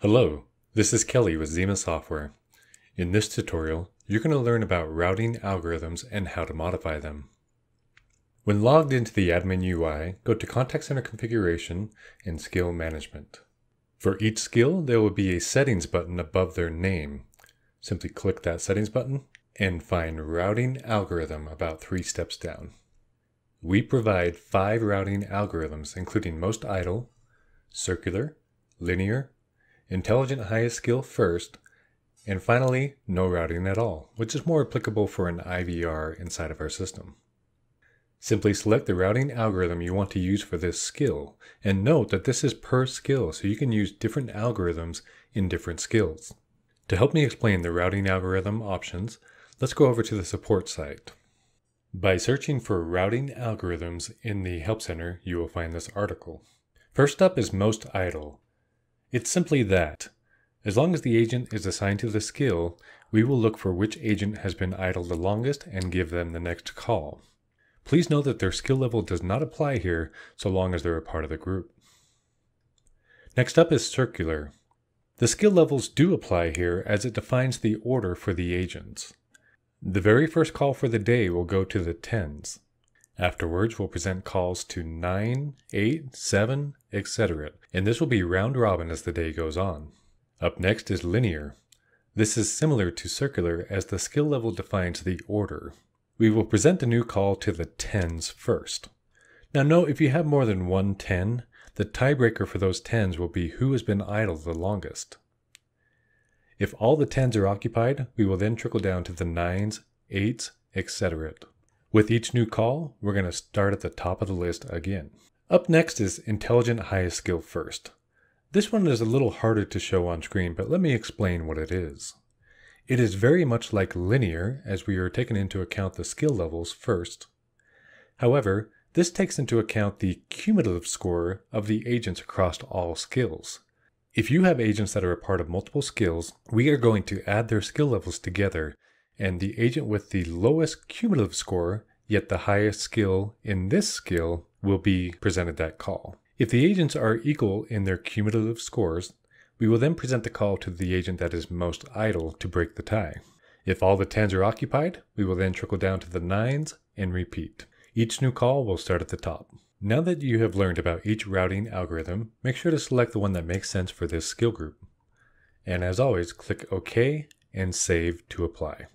Hello, this is Kelly with Xima Software. In this tutorial, you're going to learn about routing algorithms and how to modify them. When logged into the admin UI, go to Contact Center Configuration and Skill Management. For each skill, there will be a Settings button above their name. Simply click that Settings button and find Routing Algorithm about three steps down. We provide five routing algorithms, including most idle, circular, linear, intelligent highest skill first, and finally, no routing at all, which is more applicable for an IVR inside of our system. Simply select the routing algorithm you want to use for this skill, and note that this is per skill, so you can use different algorithms in different skills. To help me explain the routing algorithm options, let's go over to the support site. By searching for routing algorithms in the Help Center, you will find this article. First up is most idle, it's simply that. As long as the agent is assigned to the skill, we will look for which agent has been idle the longest and give them the next call. Please note that their skill level does not apply here so long as they're a part of the group. Next up is circular. The skill levels do apply here as it defines the order for the agents. The very first call for the day will go to the tens. Afterwards, we'll present calls to 9, 8, 7, etc., and this will be round robin as the day goes on. Up next is linear. This is similar to circular as the skill level defines the order. We will present a new call to the tens first. Now note if you have more than one 10, the tiebreaker for those tens will be who has been idle the longest. If all the tens are occupied, we will then trickle down to the nines, eights, etc. With each new call, we're going to start at the top of the list again. Up next is Intelligent Highest Skill First. This one is a little harder to show on screen, but let me explain what it is. It is very much like linear, as we are taking into account the skill levels first. However, this takes into account the cumulative score of the agents across all skills. If you have agents that are a part of multiple skills, we are going to add their skill levels together and the agent with the lowest cumulative score, yet the highest skill in this skill, will be presented that call. If the agents are equal in their cumulative scores, we will then present the call to the agent that is most idle to break the tie. If all the 10s are occupied, we will then trickle down to the 9s and repeat. Each new call will start at the top. Now that you have learned about each routing algorithm, make sure to select the one that makes sense for this skill group. And as always, click OK and Save to apply.